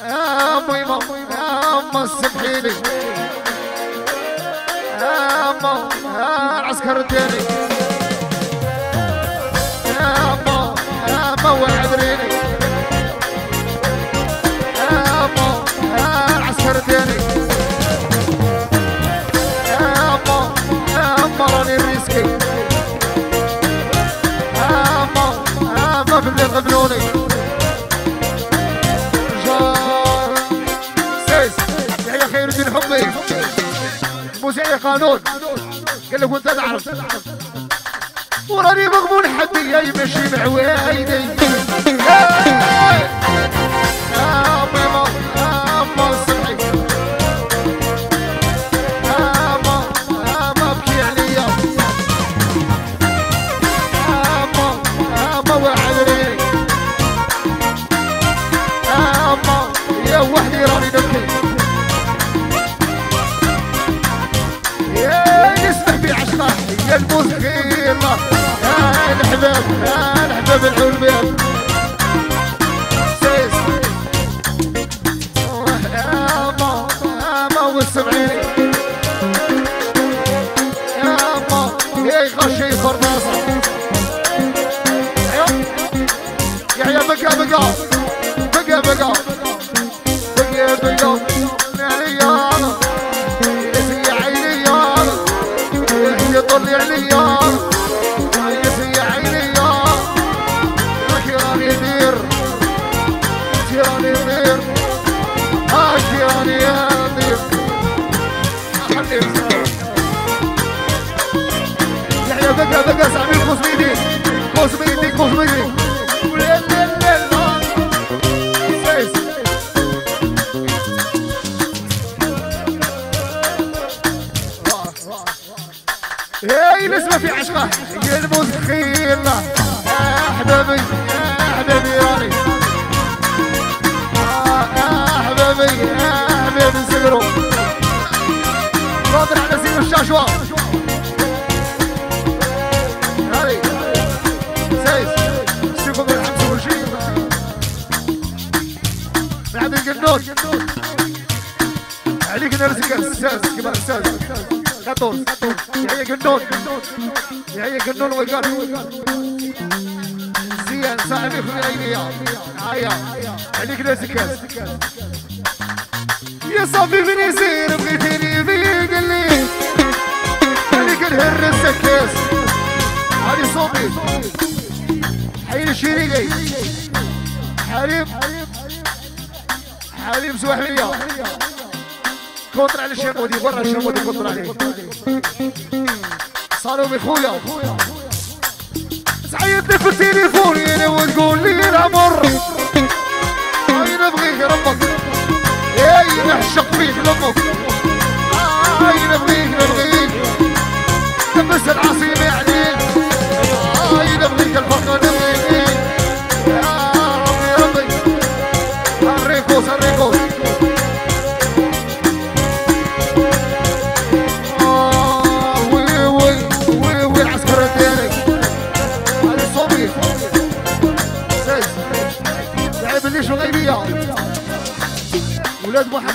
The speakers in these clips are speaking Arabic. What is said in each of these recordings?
يا أمي يا ام السبحيني يا ام العسكر الديني. موسيقى قانون. قال لك وانت تعرف وراني مغبون حدي يمشي معوايدي يا يا غشي فرناصة يا يا بقى بقى. يحيى بقى بقى سامي لا لا سيس هاي نسمة في عشقه يا يا القنوت عليك نرسك أستاذ كبار أستاذ 14 يحيى قنون يحيى قنون وقال زين صاحبي خذ عينيا هيا عليك نرسك يا صافي من يصير بغيتيني بيه قال لي عليك الهر السكاس هذه صوبي حين الشريقي حليب حليب سواحلية كونتر على الشرمودي برا الشرمودي كونتر عليه. صاروا بخويا تعيطني في التليفون أنا وتقول لي العمر اي نبغيك ربك. اي نعشق فيك لأمك. اي نبغيك نبغيك. لبس العصيمة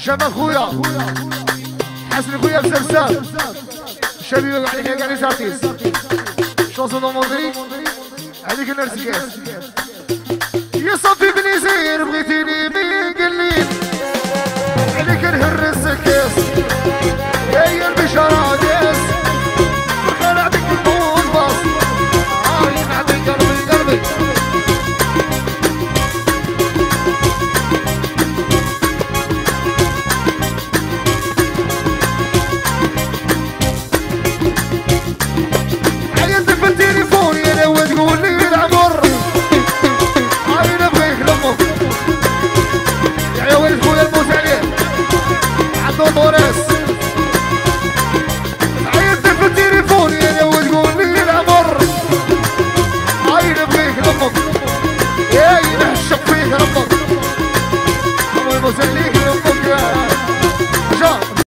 شباب خويا. حسن خويا بسرسال شبيبك عليك يا قاعد سارتيس شوصو دوموندري عليك الارسكاس